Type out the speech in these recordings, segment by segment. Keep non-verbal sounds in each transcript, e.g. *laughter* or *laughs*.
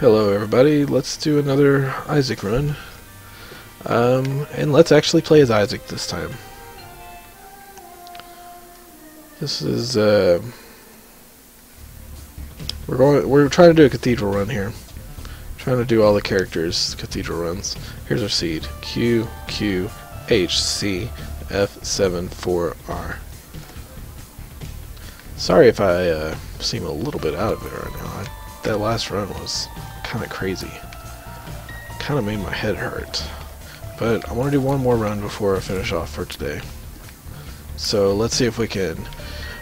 Hello everybody, let's do another Isaac run. Um, and let's actually play as Isaac this time. This is, uh, we're going, we're trying to do a cathedral run here. Trying to do all the characters cathedral runs. Here's our seed. Q, Q, H, C, F, 7, 4, R. Sorry if I, uh, seem a little bit out of it right now. I, that last run was kind of crazy. Kind of made my head hurt. But I want to do one more run before I finish off for today. So let's see if we can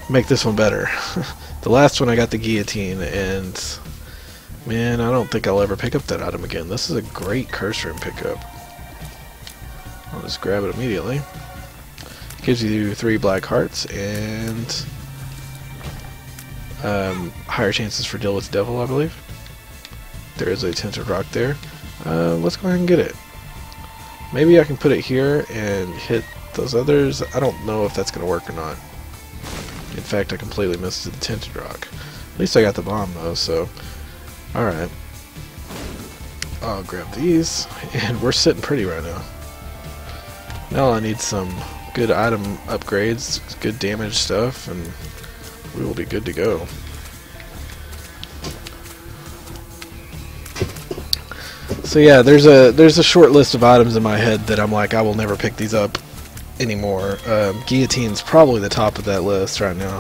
make this one better. *laughs* the last one I got the guillotine and man I don't think I'll ever pick up that item again. This is a great curse room pickup. I'll just grab it immediately. Gives you three black hearts and um, higher chances for deal with devil I believe. There is a tinted rock there. Uh, let's go ahead and get it. Maybe I can put it here and hit those others. I don't know if that's going to work or not. In fact, I completely missed the tinted rock. At least I got the bomb though, so... Alright. I'll grab these, *laughs* and we're sitting pretty right now. Now I need some good item upgrades, good damage stuff, and we will be good to go. So yeah, there's a there's a short list of items in my head that I'm like I will never pick these up anymore. Um, guillotine's probably the top of that list right now.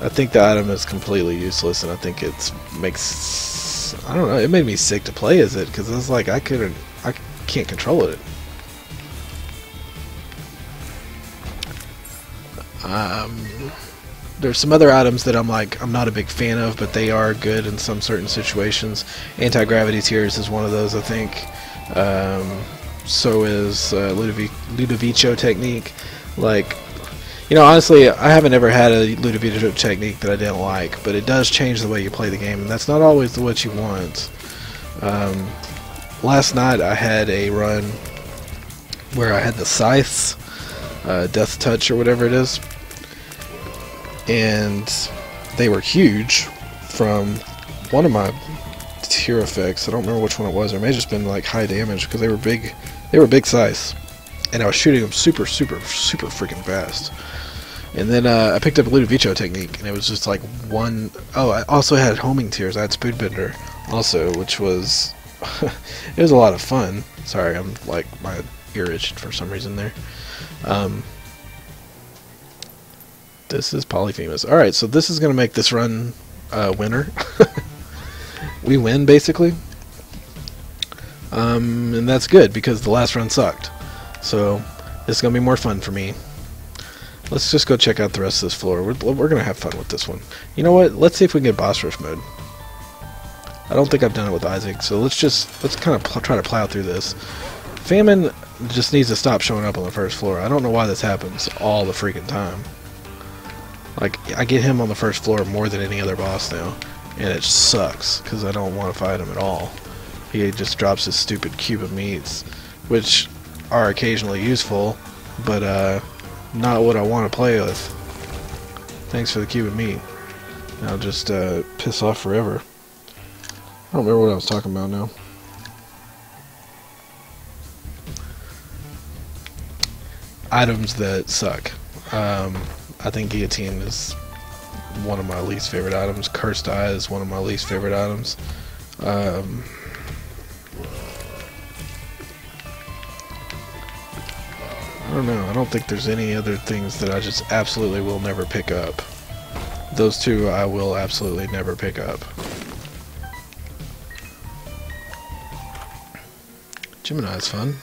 I think the item is completely useless, and I think it makes I don't know. It made me sick to play as it because it's like I couldn't I can't control it. Um, there's some other items that I'm like I'm not a big fan of, but they are good in some certain situations. Anti-gravity tears is one of those, I think. Um, so is uh, Ludovic Ludovico technique. Like, you know, honestly, I haven't ever had a Ludovico technique that I didn't like, but it does change the way you play the game, and that's not always what you want. Um, last night I had a run where I had the scythes, uh, Death Touch or whatever it is, and they were huge from one of my tear effects. I don't remember which one it was. It may have just been like high damage because they were big. They were big size, and I was shooting them super, super, super freaking fast. And then uh, I picked up a Ludovico technique, and it was just like one oh I also had homing tears. I had Spoonbender also, which was *laughs* it was a lot of fun. Sorry, I'm like my ear itched for some reason there. Um, this is Polyphemus. Alright, so this is going to make this run uh, winner. *laughs* we win, basically. Um, and that's good, because the last run sucked. So, this is going to be more fun for me. Let's just go check out the rest of this floor. We're, we're going to have fun with this one. You know what? Let's see if we can get boss rush mode. I don't think I've done it with Isaac, so let's just, let's kind of try to plow through this. Famine just needs to stop showing up on the first floor. I don't know why this happens all the freaking time. Like, I get him on the first floor more than any other boss now, and it sucks, because I don't want to fight him at all. He just drops his stupid cube of meats, which are occasionally useful, but uh, not what I want to play with. Thanks for the cube of meat. I'll just uh, piss off forever. I don't remember what I was talking about now. Items that suck. Um, I think Guillotine is one of my least favorite items. Cursed Eye is one of my least favorite items. Um, I don't know. I don't think there's any other things that I just absolutely will never pick up. Those two I will absolutely never pick up. Gemini is fun.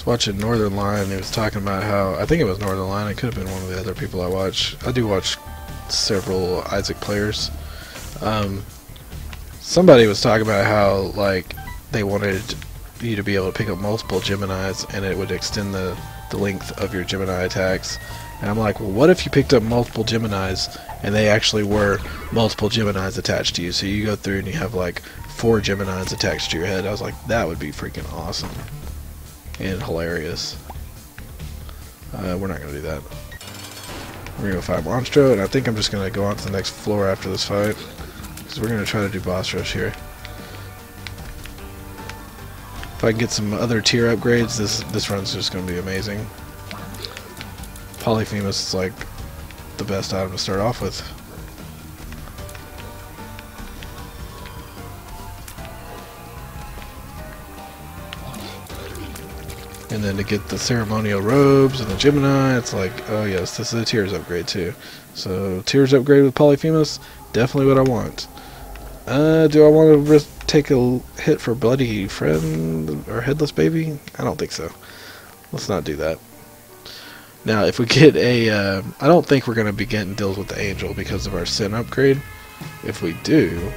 Was watching Northernlion. He was talking about how I think it was Northernlion. It could have been one of the other people I watch. I do watch several Isaac players. Um, somebody was talking about how like they wanted you to be able to pick up multiple Geminis and it would extend the the length of your Gemini attacks. And I'm like, well, what if you picked up multiple Geminis and they actually were multiple Geminis attached to you? So you go through and you have like four Geminis attached to your head. I was like, that would be freaking awesome and hilarious. Uh, we're not going to do that. We're gonna fight Monstro, and I think I'm just gonna go on to the next floor after this fight. Because we're gonna try to do boss rush here. If I can get some other tear upgrades, this this run's just gonna be amazing. Polyphemus is like the best item to start off with. And then to get the ceremonial robes and the Gemini, it's like, oh yes, this is a tears upgrade too. So tears upgrade with Polyphemus, definitely what I want. Uh, do I want to take a hit for Bloody Friend or Headless Baby? I don't think so. Let's not do that. Now, if we get a, uh, I don't think we're going to be getting deals with the Angel because of our Sin upgrade. If we do,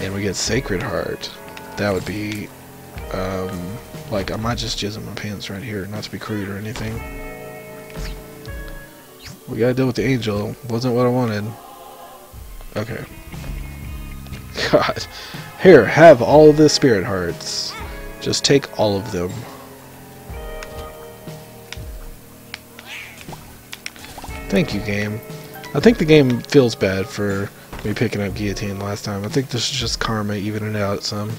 and we get Sacred Heart, that would be um, like, I might just jizz in my pants right here, not to be crude or anything. We gotta deal with the angel. Wasn't what I wanted. Okay. *laughs* God. Here, have all the spirit hearts. Just take all of them. Thank you, game. I think the game feels bad for me picking up Guillotine last time. I think this is just karma evening out some.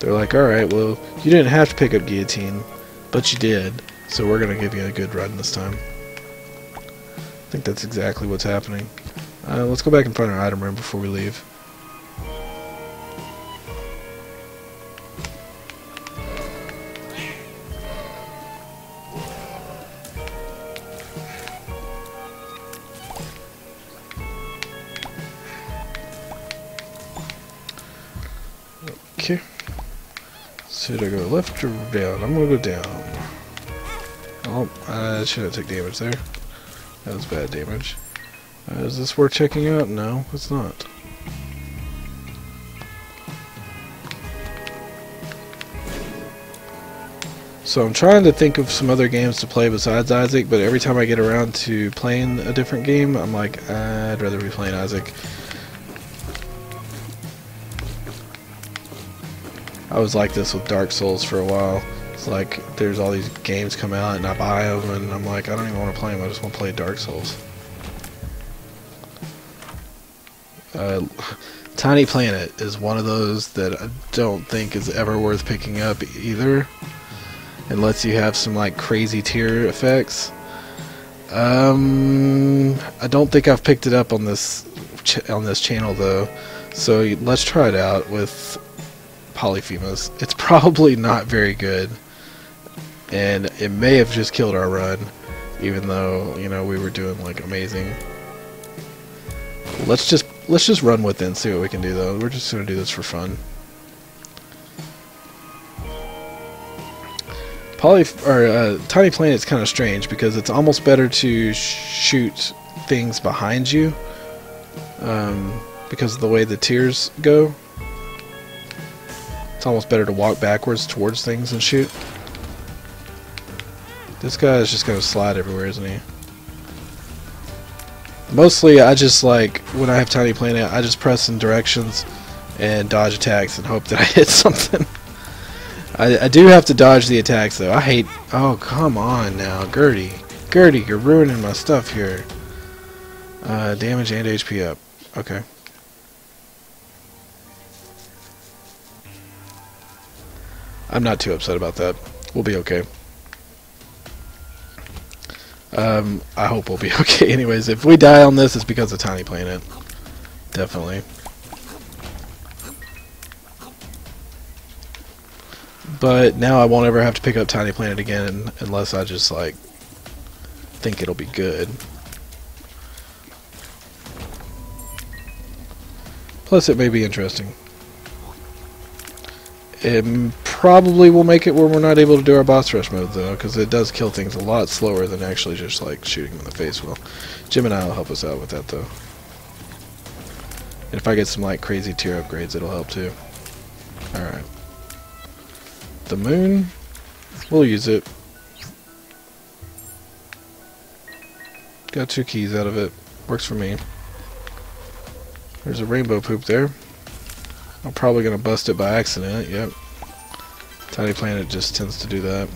They're like, alright, well, you didn't have to pick up Guillotine, but you did, so we're going to give you a good run this time. I think that's exactly what's happening. Uh, let's go back and find our item room before we leave. Okay. Should I go left or down? I'm gonna go down. Oh, I should have took damage there. That was bad damage. Uh, is this worth checking out? No, it's not. So I'm trying to think of some other games to play besides Isaac, but every time I get around to playing a different game, I'm like, I'd rather be playing Isaac. I was like this with Dark Souls for a while. It's like there's all these games come out and I buy them and I'm like I don't even want to play them. I just want to play Dark Souls. Uh, *laughs* Tiny Planet is one of those that I don't think is ever worth picking up either, unless you have some like crazy tear effects. Um, I don't think I've picked it up on this on this channel though, so let's try it out with Polyphemus. It's probably not very good, and it may have just killed our run, even though you know we were doing like amazing. Let's just let's just run with it and see what we can do though. We're just gonna do this for fun. Poly or uh, Tiny Planet's kind of strange because it's almost better to shoot things behind you um, because of the way the tears go. It's almost better to walk backwards towards things and shoot. This guy is just going to slide everywhere, isn't he? Mostly, I just like, when I have Tiny Planet, I just press in directions and dodge attacks and hope that I *laughs* hit something. I, I do have to dodge the attacks, though. I hate... Oh, come on now, Gurdy. Gurdy, you're ruining my stuff here. Uh, damage and HP up. Okay. I'm not too upset about that. We'll be okay. Um, I hope we'll be *laughs* okay. Anyways, if we die on this, it's because of Tiny Planet. Definitely. But now I won't ever have to pick up Tiny Planet again unless I just, like, think it'll be good. Plus, it may be interesting. It probably will make it where we're not able to do our boss rush mode though, because it does kill things a lot slower than actually just like shooting them in the face will. Gemini will help us out with that though. And if I get some like crazy tear upgrades, it'll help too. Alright. The moon, we'll use it. Got two keys out of it. Works for me. There's a rainbow poop there. I'm probably going to bust it by accident, yep. Tiny Planet just tends to do that.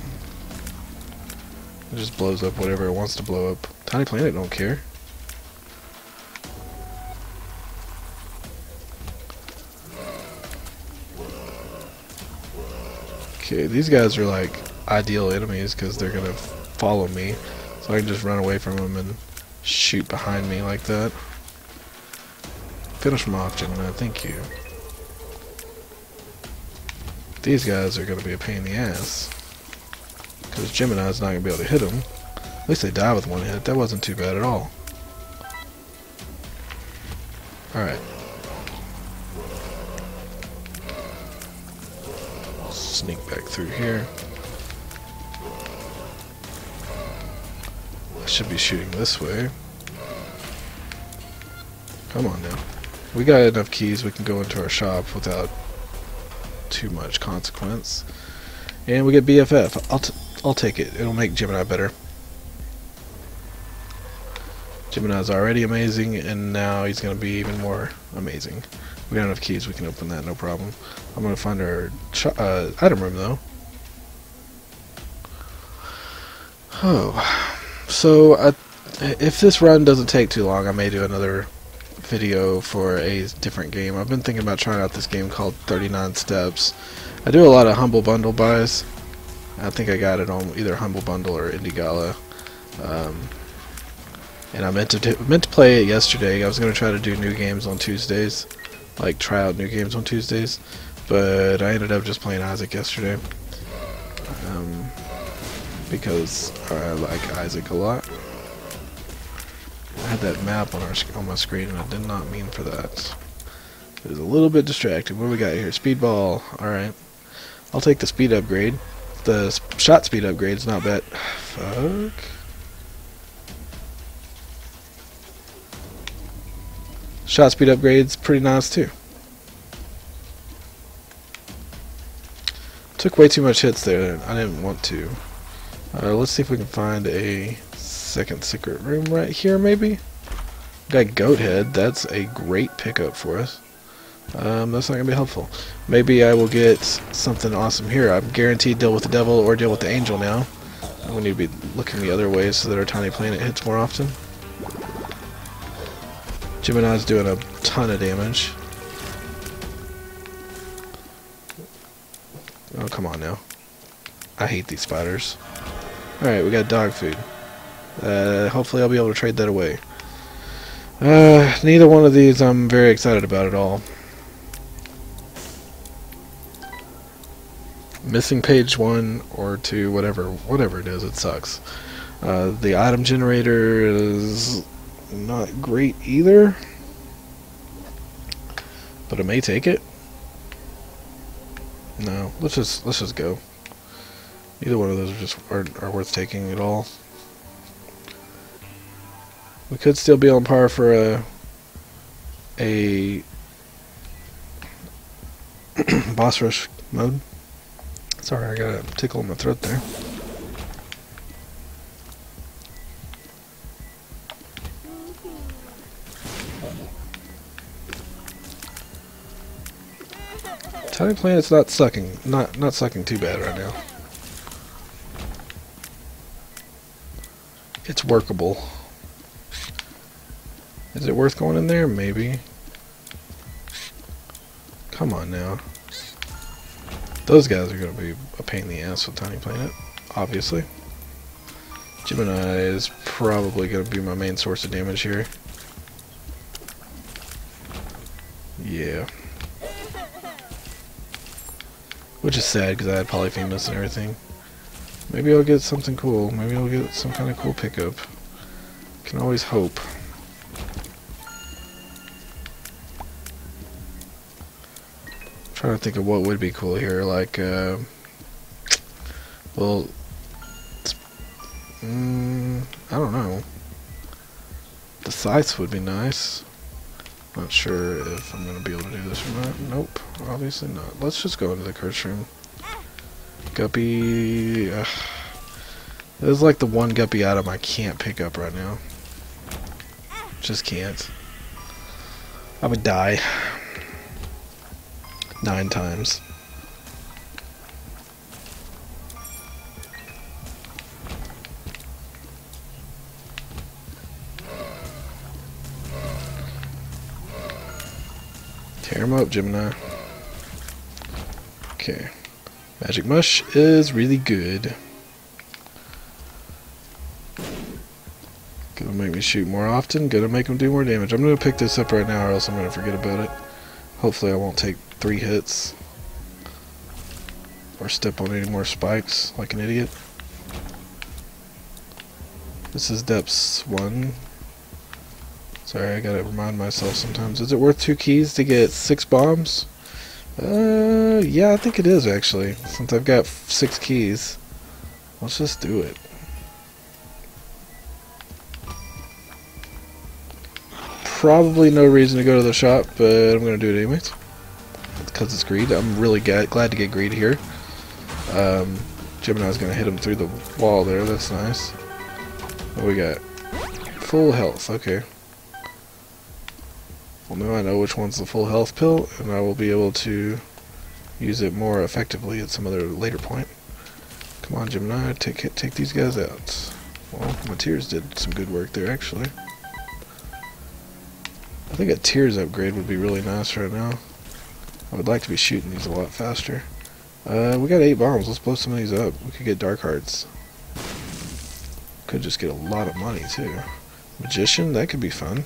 It just blows up whatever it wants to blow up. Tiny Planet don't care. Okay, these guys are like ideal enemies because they're gonna follow me. So I can just run away from them and shoot behind me like that. Finish them off, gentlemen. Thank you. These guys are gonna be a pain in the ass because Gemini's not gonna be able to hit them. At least they die with one hit. That wasn't too bad at all. Alright. Sneak back through here. I should be shooting this way. Come on now. We got enough keys, we can go into our shop without too much consequence. And we get BFF. I'll, t I'll take it. It'll make Gemini better. Gemini's already amazing, and now he's going to be even more amazing. We don't have keys, we can open that, no problem. I'm going to find our uh, item room, though. Oh, so I, if this run doesn't take too long, I may do another video for a different game. I've been thinking about trying out this game called 39 Steps. I do a lot of Humble Bundle buys. I think I got it on either Humble Bundle or Indie Gala. Um, and I meant to meant to play it yesterday. I was gonna try to do new games on Tuesdays, like try out new games on Tuesdays, but I ended up just playing Isaac yesterday um, because I like Isaac a lot. Had that map on our on my screen, and I did not mean for that. It was a little bit distracting. What do we got here? Speedball. All right, I'll take the speed upgrade. The shot speed upgrade is not bad. Fuck. Shot speed upgrade's pretty nice too. Took way too much hits there. I didn't want to. Uh, let's see if we can find a second secret room right here, maybe? Got goat head. That's a great pickup for us. Um, that's not going to be helpful. Maybe I will get something awesome here. I'm guaranteed deal with the devil or deal with the angel now. We need to be looking the other way so that our tiny planet hits more often. Gemini's doing a ton of damage. Oh, come on now. I hate these spiders. Alright, we got dog food. Uh, hopefully I'll be able to trade that away. Uh, neither one of these I'm very excited about at all. Missing page one or two, whatever, whatever it is, it sucks. Uh, the item generator is not great either. But I may take it. No, let's just let's just go. Either one of those are just are, are worth taking at all. We could still be on par for a a *clears throat* boss rush mode. Sorry, I got a tickle in my throat there. Tiny Planet's not sucking, not not sucking too bad right now. It's workable. Is it worth going in there? Maybe. Come on now. Those guys are going to be a pain in the ass with Tiny Planet, obviously. Gemini is probably going to be my main source of damage here. Yeah. Which is sad because I had Polyphemus and everything. Maybe I'll get something cool. Maybe I'll get some kind of cool pickup. Can always hope. Trying to think of what would be cool here. Like, uh, well, mm, I don't know. The scythes would be nice. Not sure if I'm going to be able to do this or not. Nope, obviously not. Let's just go into the curse room. Guppy... Ugh. Is like the one guppy item I can't pick up right now. Just can't. I would die. Nine times. Tear him up, Gemini. Okay. Magic Mush is really good. Gonna make me shoot more often, gonna make him do more damage. I'm gonna pick this up right now or else I'm gonna forget about it. Hopefully I won't take three hits. Or step on any more spikes like an idiot. This is depths one. Sorry, I gotta remind myself sometimes. Is it worth two keys to get six bombs? Uh, yeah, I think it is actually. Since I've got six keys, let's just do it. Probably no reason to go to the shop, but I'm gonna do it anyways. Because it's greed. I'm really glad to get greed here. Um, Gemini's gonna hit him through the wall there. That's nice. What we got? Full health. Okay. Well, now I know which one's the full health pill, and I will be able to use it more effectively at some other later point. Come on, Gemini, take take these guys out. Well, my tears did some good work there, actually. I think a tears upgrade would be really nice right now. I would like to be shooting these a lot faster. Uh, we got eight bombs. Let's blow some of these up. We could get dark hearts. Could just get a lot of money, too. Magician, that could be fun.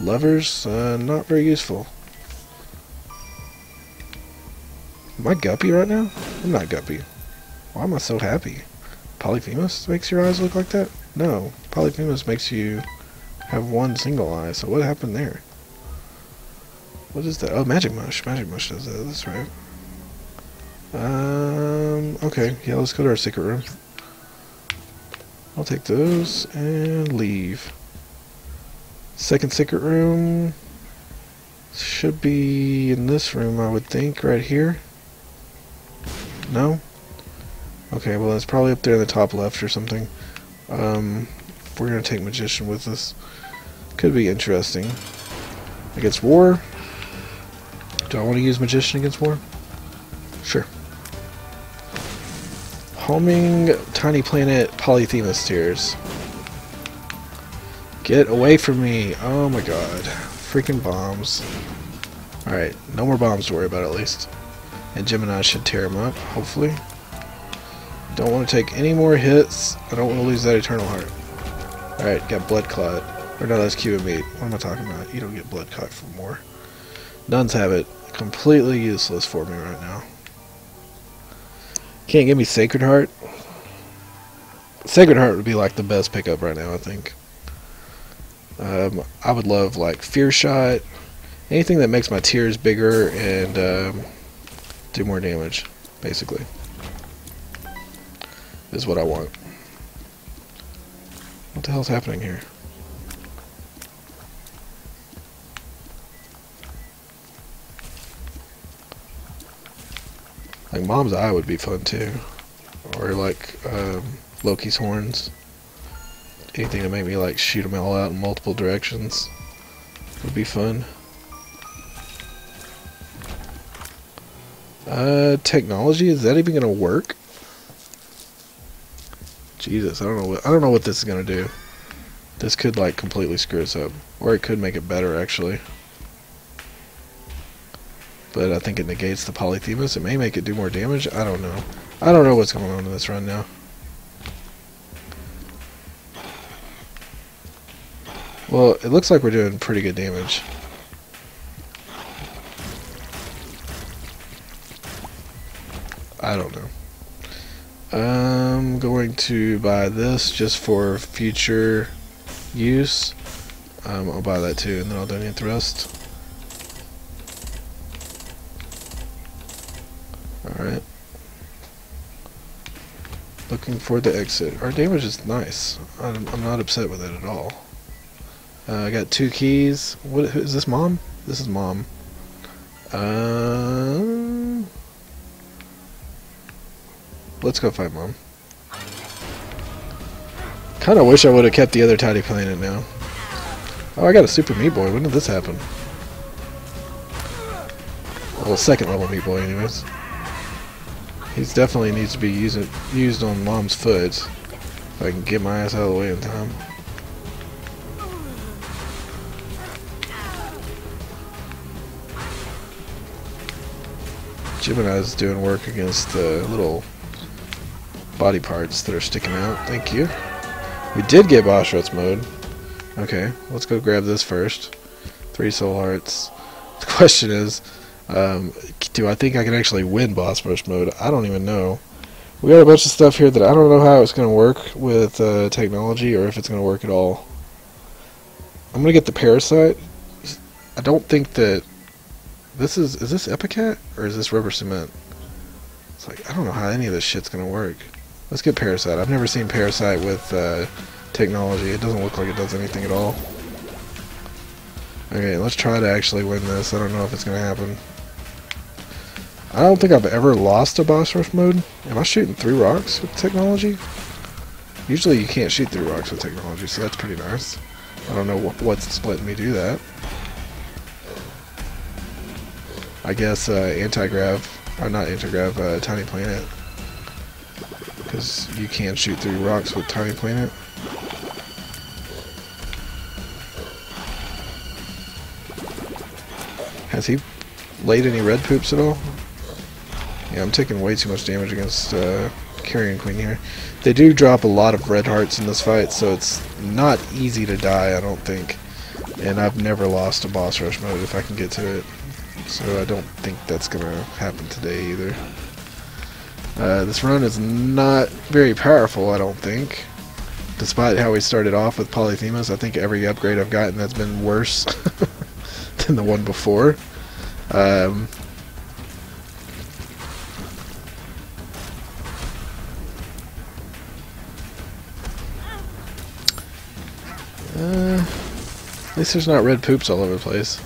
Lovers, uh, not very useful. Am I guppy right now? I'm not guppy. Why am I so happy? Polyphemus makes your eyes look like that? No. Polyphemus makes you have one single eye, so what happened there? What is that? Oh, Magic Mush. Magic Mush does that, that's right. Um, okay, yeah, let's go to our secret room. I'll take those and leave. Second secret room should be in this room, I would think, right here. No? Okay, well, it's probably up there in the top left or something. Um, we're going to take Magician with us. Could be interesting. Against War. Do I want to use Magician against War? Sure. Homing Tiny Planet Polyphemus Tears. Get away from me. Oh my god. Freaking bombs. Alright, no more bombs to worry about at least. And Gemini should tear him up, hopefully. Don't want to take any more hits. I don't want to lose that Eternal Heart. Alright, got Blood Clot. Or no, that's Cube of Meat. What am I talking about? You don't get Blood Clot for more. Nuns have it completely useless for me right now. Can't give me Sacred Heart. Sacred Heart would be like the best pickup right now, I think. Um, I would love like Fear Shot, anything that makes my tears bigger and um, do more damage, basically, is what I want. What the hell's happening here? Like Mom's Eye would be fun too. Or like um, Loki's Horns. Anything to make me like shoot them all out in multiple directions would be fun. Uh, technology is that even gonna work? Jesus, I don't know what I don't know what this is gonna do. This could like completely screw us up, or it could make it better actually but I think it negates the Polyphemus. It may make it do more damage. I don't know. I don't know what's going on in this run now. Well, it looks like we're doing pretty good damage. I don't know. I'm going to buy this just for future use. Um, I'll buy that too, and then I'll donate the rest. Alright. Looking for the exit. Our damage is nice. I'm, I'm not upset with it at all. Uh, I got two keys. What is this mom? This is mom. Uh, let's go find mom. Kind of wish I would have kept the other tiny planet now. Oh, I got a super meat boy. When did this happen? Well, second level meat boy, anyways. He definitely needs to be using, used on mom's foot. If I can get my ass out of the way in time. Gemini's doing work against the little body parts that are sticking out. Thank you. We did get rush mode. Okay, let's go grab this first. Three soul hearts. *laughs* The question is, um, do I think I can actually win boss rush mode? I don't even know. We got a bunch of stuff here that I don't know how it's going to work with uh, technology or if it's going to work at all. I'm going to get the parasite. I don't think that this is is this Ipecac or is this rubber cement? It's like I don't know how any of this shit's going to work. Let's get parasite. I've never seen parasite with uh, technology. It doesn't look like it does anything at all. Okay, let's try to actually win this. I don't know if it's going to happen. I don't think I've ever lost a boss rush mode. Am I shooting through rocks with technology? Usually you can't shoot through rocks with technology, so that's pretty nice. I don't know what, what's letting me do that. I guess uh, anti-grav, or not anti-grav, uh, Tiny Planet. Because you can shoot through rocks with Tiny Planet. Has he laid any red poops at all? Yeah, I'm taking way too much damage against uh, Carrion Queen here. They do drop a lot of red hearts in this fight, so it's not easy to die, I don't think. And I've never lost a boss rush mode if I can get to it. So I don't think that's going to happen today either. Uh, this run is not very powerful, I don't think. Despite how we started off with Polyphemus, I think every upgrade I've gotten that's been worse *laughs* than the one before. Um, least there's not red poops all over the place.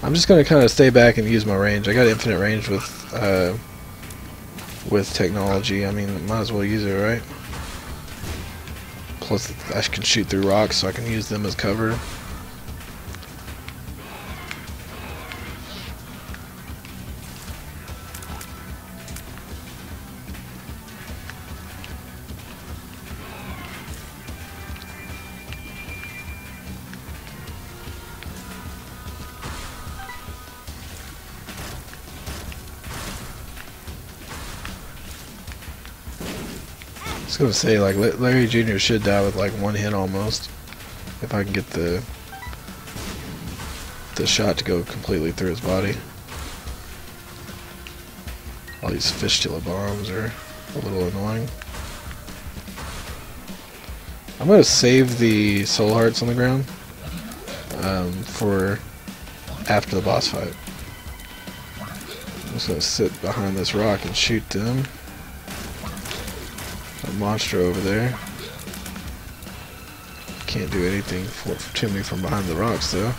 I'm just gonna kind of stay back and use my range. I got infinite range with uh, with technology. I mean, might as well use it, right? Plus, I can shoot through rocks, so I can use them as cover. Was gonna say like Larry Jr. should die with like one hit almost, if I can get the the shot to go completely through his body. All these fistula bombs are a little annoying. I'm gonna save the soul hearts on the ground um, for after the boss fight. I'm just gonna sit behind this rock and shoot them monster over there. Can't do anything for, to me from behind the rocks though.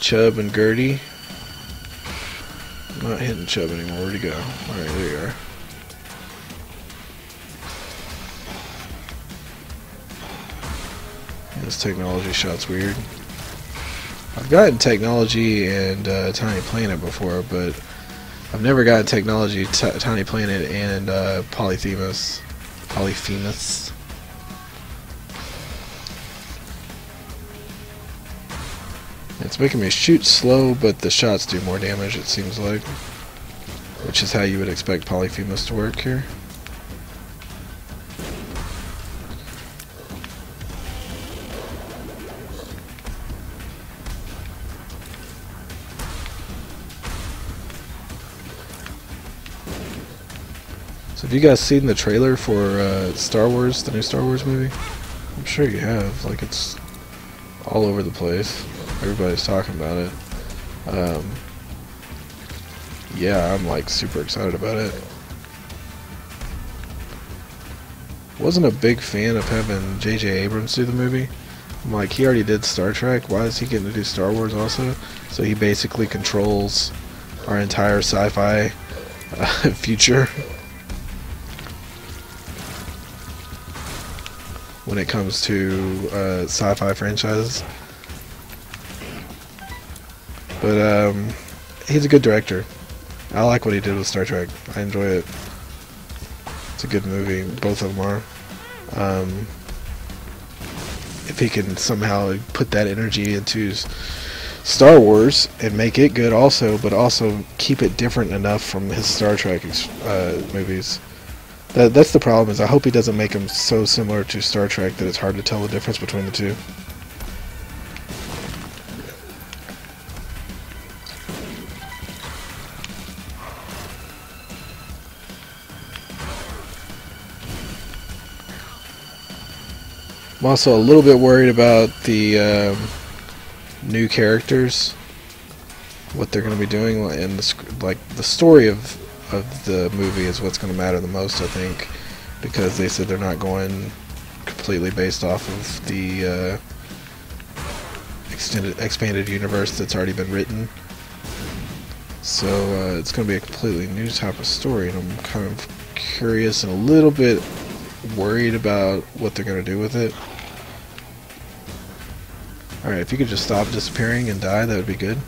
Chub and Gurdy. I'm not hitting Chub anymore. Where'd he go? Alright, there you are. This technology shot's weird. I've gotten technology and uh, Tiny Planet before, but I've never gotten technology, Tiny Planet, and uh, Polyphemus. Polyphemus. It's making me shoot slow, but the shots do more damage, it seems like. Which is how you would expect Polyphemus to work here. You guys seen the trailer for uh, Star Wars, the new Star Wars movie? I'm sure you have. Like it's all over the place. Everybody's talking about it. Um, yeah, I'm like super excited about it. Wasn't a big fan of having J.J. Abrams do the movie. I'm like, he already did Star Trek. Why is he getting to do Star Wars also? So he basically controls our entire sci-fi uh, *laughs* future. When it comes to uh, sci-fi franchises. But um, he's a good director. I like what he did with Star Trek. I enjoy it. It's a good movie. Both of them are. Um, if he can somehow put that energy into Star Wars and make it good also, but also keep it different enough from his Star Trek uh, movies. That that's the problem. Is I hope he doesn't make them so similar to Star Trek that it's hard to tell the difference between the two. I'm also a little bit worried about the um, new characters, what they're going to be doing, and the, like the story of of the movie is what's going to matter the most, I think, because they said they're not going completely based off of the uh, extended expanded universe that's already been written. So uh, it's going to be a completely new type of story, and I'm kind of curious and a little bit worried about what they're going to do with it. Alright, if you could just stop disappearing and die, that would be good.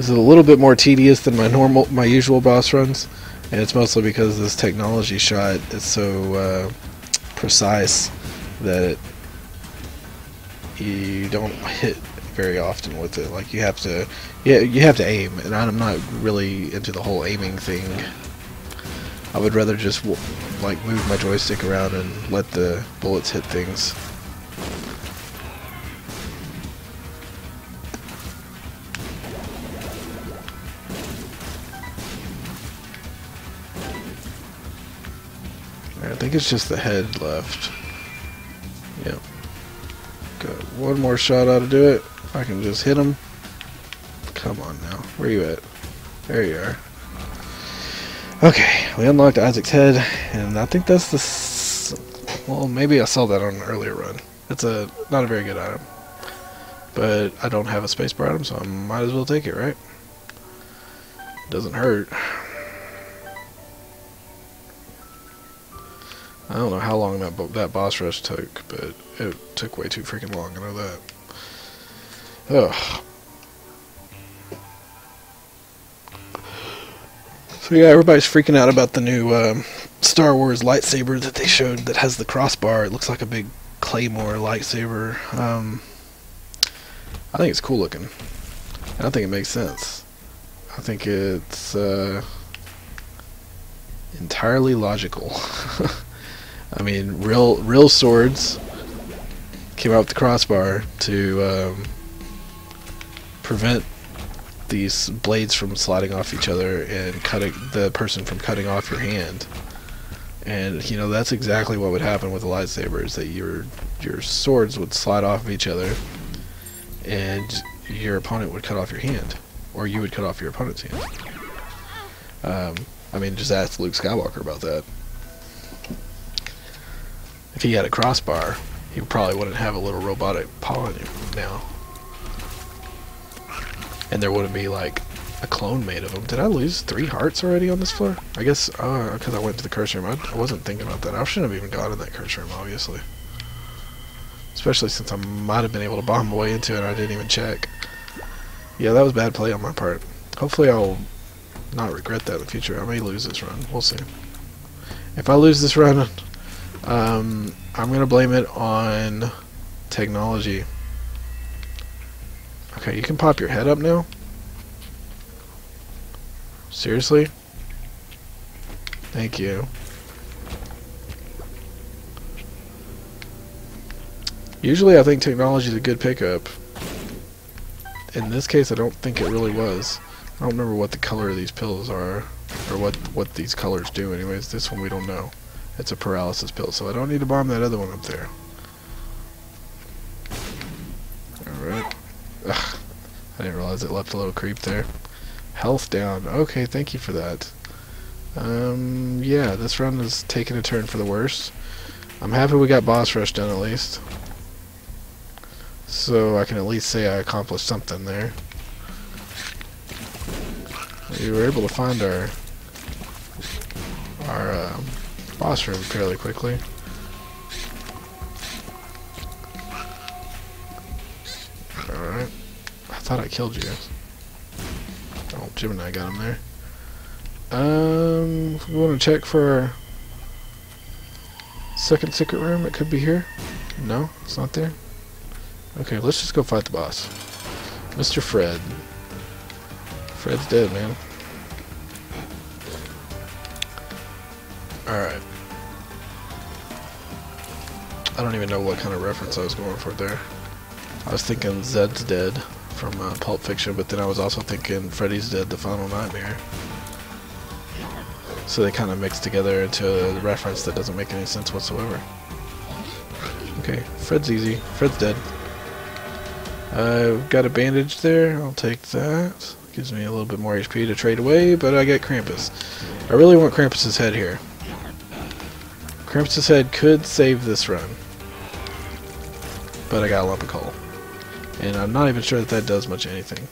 This is a little bit more tedious than my normal, my usual boss runs, and it's mostly because this technology shot is so uh, precise that you don't hit very often with it. Like you have to, yeah, you have to aim, and I'm not really into the whole aiming thing. I would rather just like move my joystick around and let the bullets hit things. Think it's just the head left. Yep. Got one more shot out to do it. I can just hit him. Come on now. Where you at? There you are. Okay, we unlocked Isaac's head, and I think that's the... well, maybe I saw that on an earlier run. It's a not a very good item. But I don't have a spacebar item, so I might as well take it, right? Doesn't hurt. I don't know how long that that boss rush took, but it took way too freaking long, I know that. Ugh. So yeah, everybody's freaking out about the new um, Star Wars lightsaber that they showed that has the crossbar. It looks like a big claymore lightsaber. Um, I think it's cool looking. I think it makes sense. I think it's uh, entirely logical. *laughs* I mean, real real swords came out with the crossbar to um, prevent these blades from sliding off each other and cutting the person from cutting off your hand. And you know that's exactly what would happen with a lightsaber is that your your swords would slide off of each other, and your opponent would cut off your hand, or you would cut off your opponent's hand. Um, I mean, just ask Luke Skywalker about that. If he had a crossbar, he probably wouldn't have a little robotic paw on him now and there wouldn't be like a clone made of him. Did I lose three hearts already on this floor? I guess because uh, I went to the curse room. I, I, wasn't thinking about that. I shouldn't have even gone in that curse room, obviously. Especially since I might have been able to bomb my way into it and I didn't even check. Yeah, that was bad play on my part. Hopefully I'll not regret that in the future. I may lose this run. We'll see. If I lose this run, um, I'm going to blame it on technology. Okay, you can pop your head up now? Seriously? Thank you. Usually I think technology is a good pickup. In this case I don't think it really was. I don't remember what the color of these pills are, or what, what these colors do anyways. This one we don't know. It's a paralysis pill, so I don't need to bomb that other one up there. Alright. I didn't realize it left a little creep there. Health down. Okay, thank you for that. Um, yeah, this run is taking a turn for the worse. I'm happy we got boss rush done at least. So I can at least say I accomplished something there. We were able to find our boss room fairly quickly. Alright. I thought I killed you. Oh, Gemini got him there. Um, we want to check for second secret room. It could be here. No? It's not there? Okay, let's just go fight the boss. Mr. Fred. Fred's dead, man. Alright. I don't even know what kind of reference I was going for there. I was thinking Zed's Dead from uh, Pulp Fiction, but then I was also thinking Freddy's Dead, The Final Nightmare. So they kind of mix together into a reference that doesn't make any sense whatsoever. Okay, Fred's easy. Fred's dead. I've got a bandage there. I'll take that. Gives me a little bit more HP to trade away, but I get Krampus. I really want Krampus's head here. Krampus's head could save this run but I got a lump of coal. And I'm not even sure that that does much anything.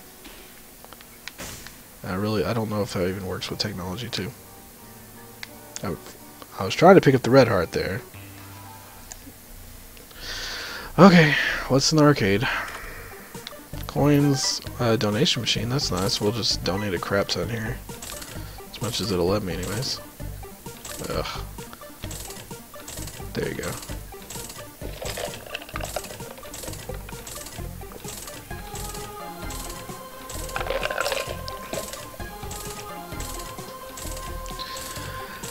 I really, I don't know if that even works with Technology 2. I, I was trying to pick up the red heart there. Okay, what's in the arcade? Coins, uh, donation machine, that's nice. We'll just donate a crap ton here. As much as it'll let me anyways. Ugh. There you go.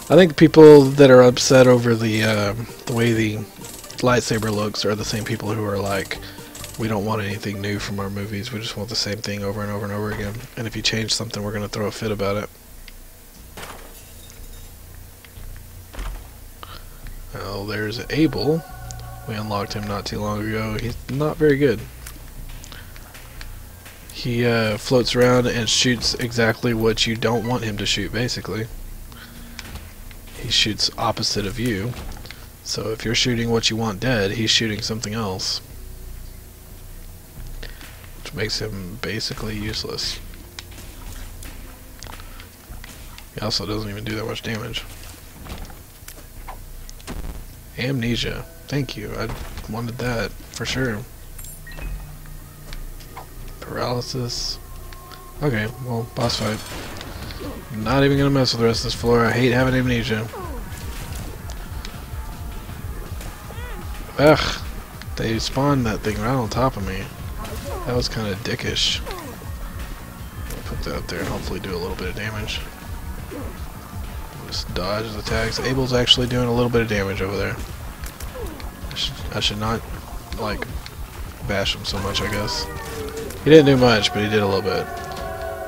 I think people that are upset over the uh, the way the lightsaber looks are the same people who are like, we don't want anything new from our movies. We just want the same thing over and over and over again. And if you change something, we're going to throw a fit about it. Well, there's Abel. We unlocked him not too long ago. He's not very good. He uh, floats around and shoots exactly what you don't want him to shoot, basically he shoots opposite of you. So if you're shooting what you want dead, he's shooting something else. Which makes him basically useless. He also doesn't even do that much damage. Amnesia. Thank you. I wanted that for sure. Paralysis. Okay, well, boss fight. Not even gonna mess with the rest of this floor. I hate having amnesia. Ugh. They spawned that thing right on top of me. That was kind of dickish. Put that up there and hopefully do a little bit of damage. Just dodge his attacks. Abel's actually doing a little bit of damage over there. I should, I should not, like, bash him so much, I guess. He didn't do much, but he did a little bit.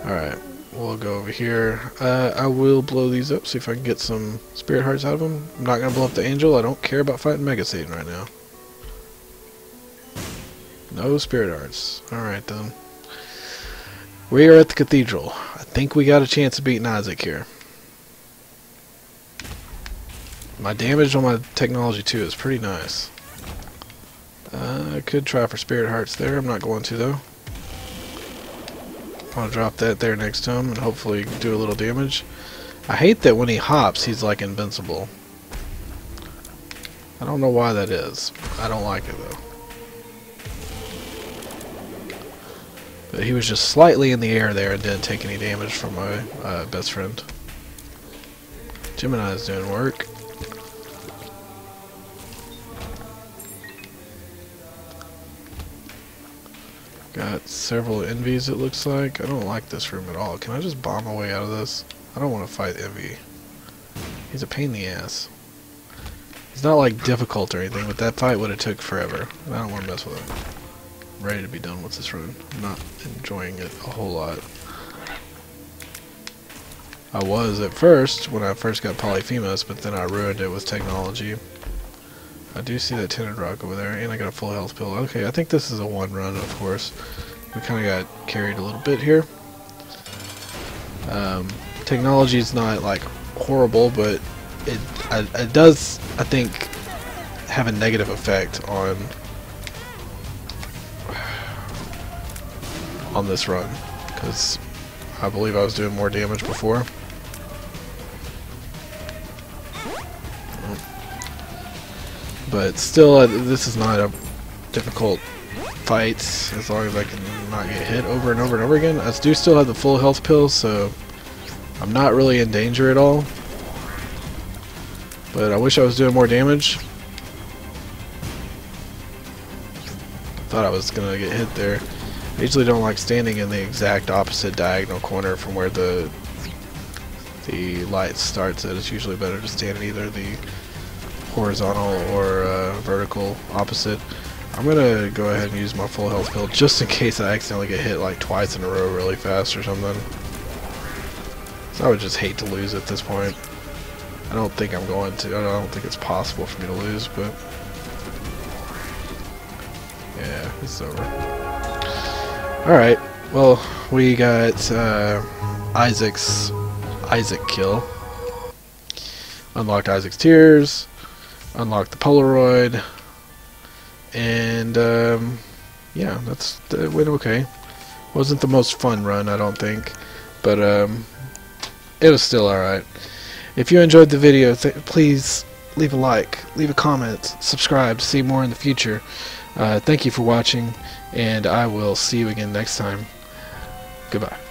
Alright we'll go over here. Uh, I will blow these up, see if I can get some spirit hearts out of them. I'm not going to blow up the angel. I don't care about fighting Mega Satan right now. No spirit hearts. Alright then. We are at the cathedral. I think we got a chance of beating Isaac here. My damage on my Technology 2 is pretty nice. Uh, I could try for spirit hearts there. I'm not going to though. Want to drop that there next to him and hopefully do a little damage. I hate that when he hops, he's like invincible. I don't know why that is. I don't like it though. But he was just slightly in the air there and didn't take any damage from my uh, best friend. Gemini is doing work. Got several envies it looks like. I don't like this room at all. Can I just bomb my way out of this? I don't want to fight envy. He's a pain in the ass. He's not like difficult or anything, but that fight would have took forever. I don't want to mess with it. I'm ready to be done with this run. I'm not enjoying it a whole lot. I was at first, when I first got Polyphemus, but then I ruined it with technology. I do see that tinted rock over there, and I got a full health pill. Okay, I think this is a one run, of course. We kind of got carried a little bit here. Um, technology is not like horrible, but it it does, I think, have a negative effect on on this run because I believe I was doing more damage before. But still, uh, this is not a difficult fight as long as I can not get hit over and over and over again. I do still have the full health pills, so I'm not really in danger at all. But I wish I was doing more damage. thought I was gonna get hit there. I usually don't like standing in the exact opposite diagonal corner from where the the light starts at. It's usually better to stand in either the horizontal or uh, vertical opposite. I'm gonna go ahead and use my full health pill just in case I accidentally get hit like twice in a row really fast or something. So I would just hate to lose at this point. I don't think I'm going to. I don't think it's possible for me to lose, but yeah, it's over. All right. Well, we got uh, Isaac's Isaac kill. Unlocked Isaac's tears. Unlocked the Polaroid. And um, yeah, that's that went okay. Wasn't the most fun run, I don't think, but um, it was still alright. If you enjoyed the video, please leave a like, leave a comment, subscribe to see more in the future. Uh, thank you for watching, and I will see you again next time. Goodbye.